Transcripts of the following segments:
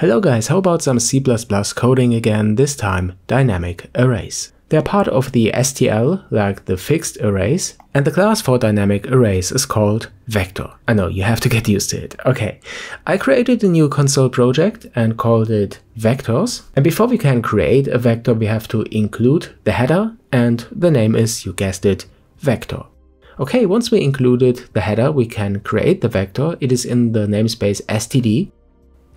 Hello guys, how about some C++ coding again, this time dynamic arrays. They're part of the STL, like the fixed arrays, and the class for dynamic arrays is called vector. I know, you have to get used to it. Okay, I created a new console project and called it vectors. And before we can create a vector, we have to include the header, and the name is, you guessed it, vector. Okay, once we included the header, we can create the vector. It is in the namespace std,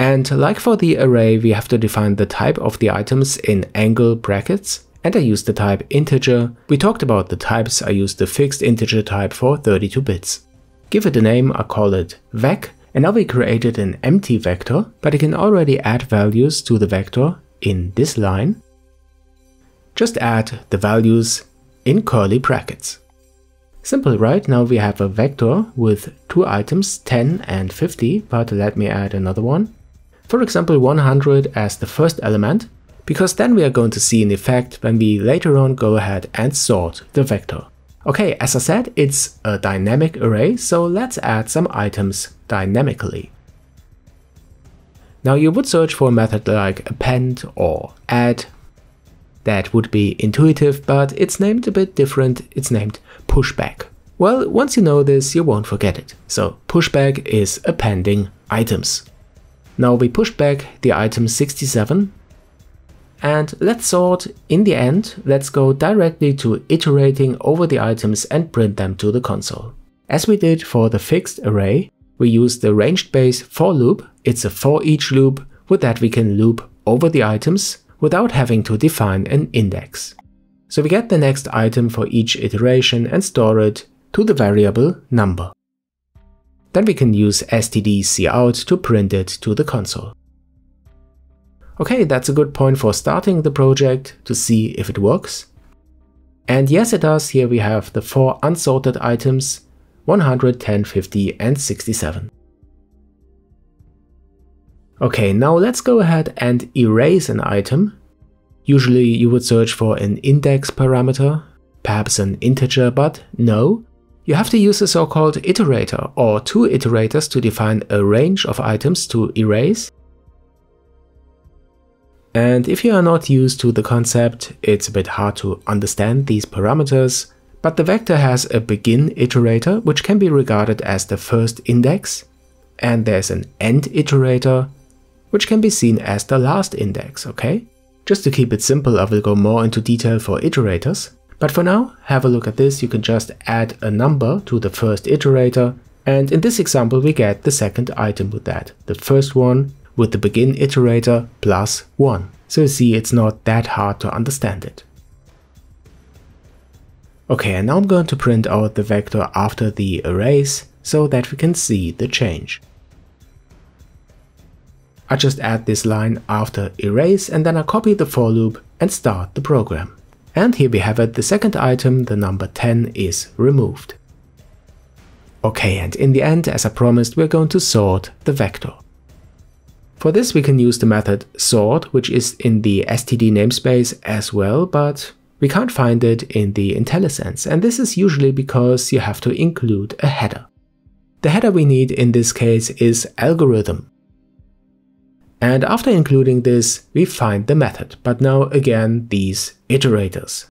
and like for the array, we have to define the type of the items in angle brackets. And I use the type integer. We talked about the types, I used the fixed integer type for 32 bits. Give it a name, I call it vec. And now we created an empty vector, but I can already add values to the vector in this line. Just add the values in curly brackets. Simple, right? Now we have a vector with two items, 10 and 50, but let me add another one for example 100 as the first element, because then we are going to see an effect when we later on go ahead and sort the vector. Okay, as I said, it's a dynamic array, so let's add some items dynamically. Now you would search for a method like append or add. That would be intuitive, but it's named a bit different, it's named push_back. Well, once you know this, you won't forget it. So push_back is appending items. Now we push back the item 67 and let's sort in the end, let's go directly to iterating over the items and print them to the console. As we did for the fixed array, we use the range-based for loop. It's a for each loop. With that we can loop over the items without having to define an index. So we get the next item for each iteration and store it to the variable number. Then we can use stdcout to print it to the console. Okay, that's a good point for starting the project to see if it works. And yes it does, here we have the four unsorted items 110, 50 and 67. Okay, now let's go ahead and erase an item. Usually you would search for an index parameter, perhaps an integer, but no, you have to use a so-called iterator or two iterators to define a range of items to erase. And if you are not used to the concept, it's a bit hard to understand these parameters, but the vector has a begin iterator, which can be regarded as the first index, and there's an end iterator, which can be seen as the last index, okay? Just to keep it simple, I will go more into detail for iterators, but for now, have a look at this. You can just add a number to the first iterator. And in this example, we get the second item with that. The first one with the begin iterator plus 1. So you see, it's not that hard to understand it. Okay, and now I'm going to print out the vector after the erase so that we can see the change. I just add this line after erase and then I copy the for loop and start the program. And here we have it, the second item, the number 10, is removed. Okay, and in the end, as I promised, we're going to sort the vector. For this we can use the method sort, which is in the std namespace as well, but we can't find it in the IntelliSense, and this is usually because you have to include a header. The header we need in this case is algorithm, and after including this, we find the method, but now again these iterators.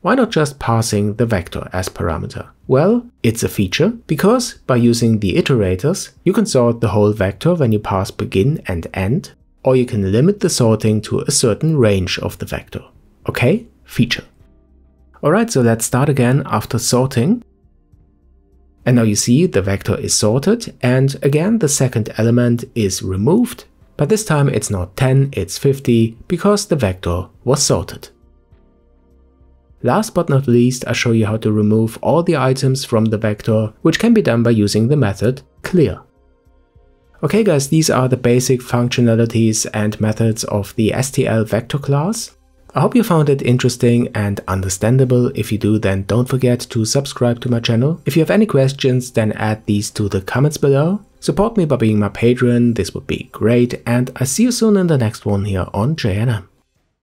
Why not just passing the vector as parameter? Well, it's a feature, because by using the iterators, you can sort the whole vector when you pass begin and end, or you can limit the sorting to a certain range of the vector. Okay, feature. Alright, so let's start again after sorting. And now you see the vector is sorted, and again the second element is removed, but this time it's not 10, it's 50, because the vector was sorted. Last but not least, I show you how to remove all the items from the vector, which can be done by using the method clear. Okay guys, these are the basic functionalities and methods of the STL vector class. I hope you found it interesting and understandable. If you do, then don't forget to subscribe to my channel. If you have any questions, then add these to the comments below. Support me by being my patron, this would be great, and I see you soon in the next one here on Jayanam.